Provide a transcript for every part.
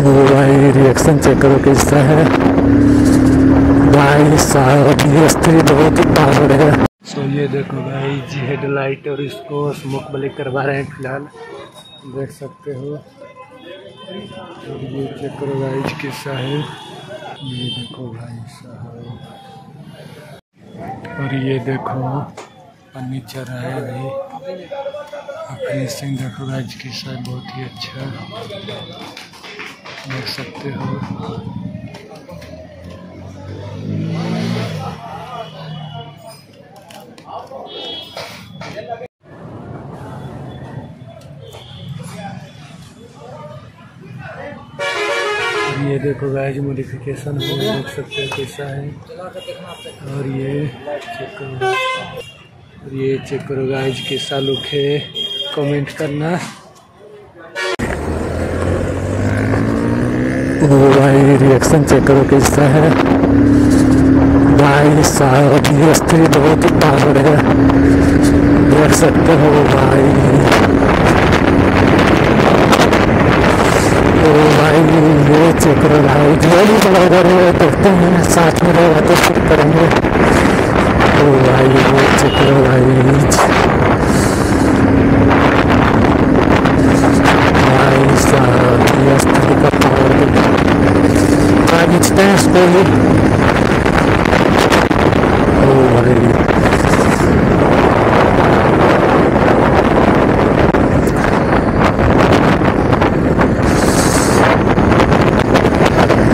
ओ भाई reaction check करो कैसा है। भाई साहब, ये स्त्री बहुत ही पावर है। सो ये देखो भाई जी हेडलाइट और इसको स्मोक ब्लेक करवा रहे हैं फ़िलहाल। देख सकते हो। और ये चेक करो भाई कैसा है। ये देखो भाई साहब। और ये देखो रहा है भाई। फिनिशिंग देखो गाइज़ की साइड बहुत ही अच्छा। देख सकते हो। ये देखो गाइज़ मॉडिफिकेशन हो देख सकते हो कैसा है। और ये चेक करो। और ये चेक करो गाइज़ कैसा लुक है। कमेंट करना। ओ भाई रिएक्शन चेक करो कैसा है। भाई साहब, ये स्त्री बहुत ही पावर है। देख सकते हो भाई ओ भाई ये चेक करो भाई जो भी बड़ा घर है, देखते हैं, साथ में रहेगा तो फिर करेंगे। ओ भाई ये चेक करो भाई भाई साहब ये स्त्री का पावर भाई खींचते हैं इसको ही ओ भाई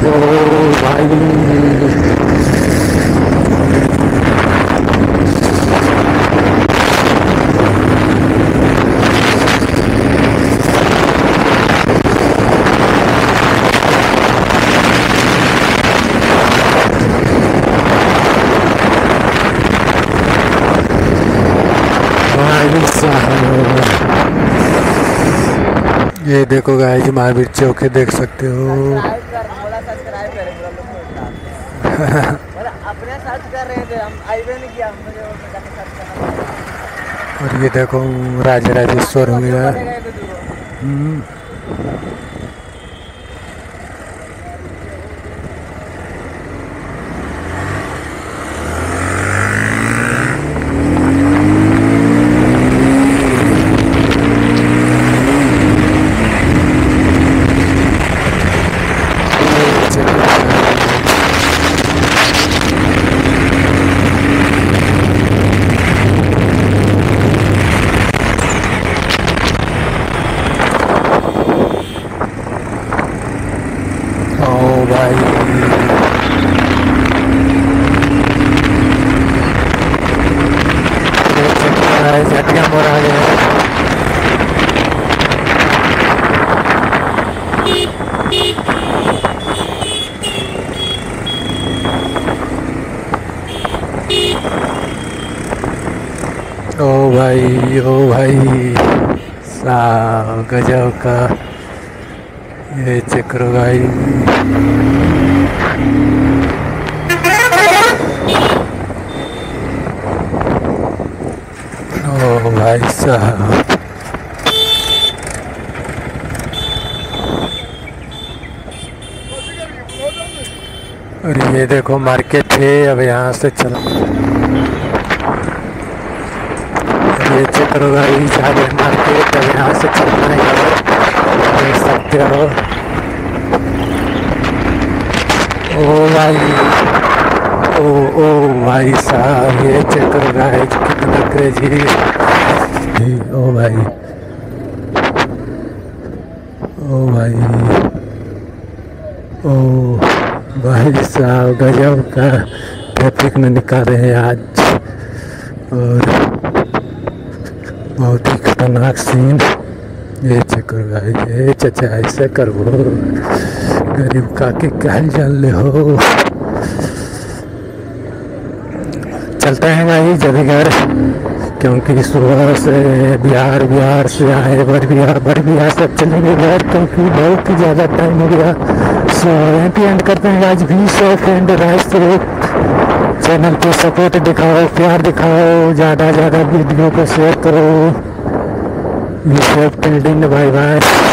ओ भाई ये देखो गाय जी महावीर चौक चौके देख सकते हो। और ये देखो, राजा राजेश्वर हो गया चले गए तो दूर हम्म, ओ भाई ये चेक कर रहा है झटिया मोड़ आ गया ओ भाई ओ भाई सा गजब का ये चेक करो भाई। ओ भाई साहब। और ये देखो मार्केट है, अब यहाँ से चला। ये करो भाई मार्केट, अब यहाँ से चलना है देख सकते हो। ओ भाई, ओ ओ भाई साहब, ये चेक करो गाइस कितना क्रेजी ओ भाई। ओ भाई। ओ भाई साहब, गजब का ट्रैफ़िक में निकाले हैं आज। और बहुत ही खतरनाक सीन ये चेक करो गाइस ये चचा ऐसे करो गरीब काके कहल जान ले हो। चलते हैं भाई, जब घर। क्योंकि सुबह से बिहार बिहार से आए बर बिहार बर बिहार से चलेंगे घर। क्योंकि बहुत ही ज़्यादा टाइम हो गया। सो एंटी एंड करते हैं आज भी सो फ्रेंड राइस चैनल को सपोर्ट दिखाओ, प्यार दिखाओ ज़्यादा ज़्यादा वीडियो को शेयर करो सब टिल दिन बाय बाय